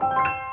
you